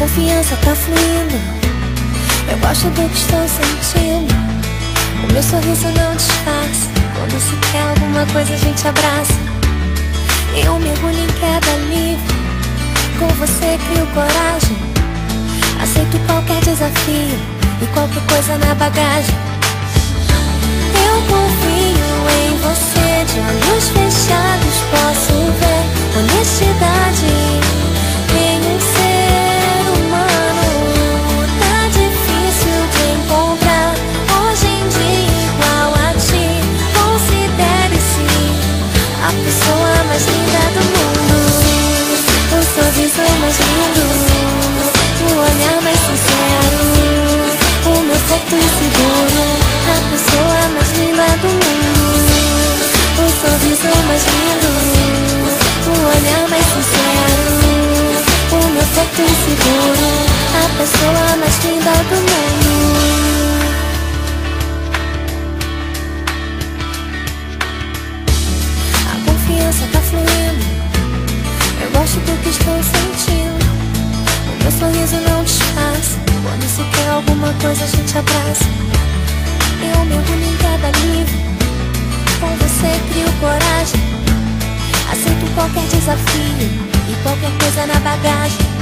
confiança tá fluindo. Eu gosto do que estou sentindo. O meu sorriso não disfarça. Quando se quer alguma coisa, a gente abraça. Eu mergulho em queda livre. Com você crio coragem. Aceito qualquer desafio e qualquer coisa na bagagem. Pessoa mais linda do mundo. A confiança tá fluindo. Eu gosto do que estou sentindo. O meu sorriso não disfarça. Quando se quer alguma coisa, a gente abraça. Eu mergulho em cada livro. Com você crio coragem. Aceito qualquer desafio e qualquer coisa na bagagem.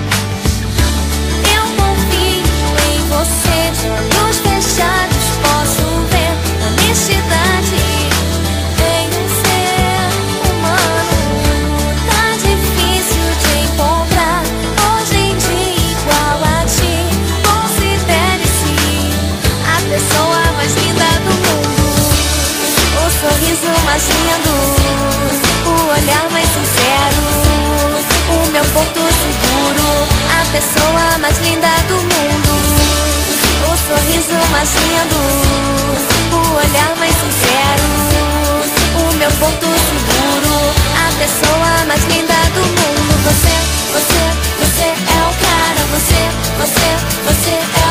mais lindo, o olhar mais sincero, o meu porto seguro, a pessoa mais linda do mundo, o sorriso mais lindo, o olhar mais sincero, o meu porto seguro, a pessoa mais linda do mundo. Você, você, você é o cara, você, você, você é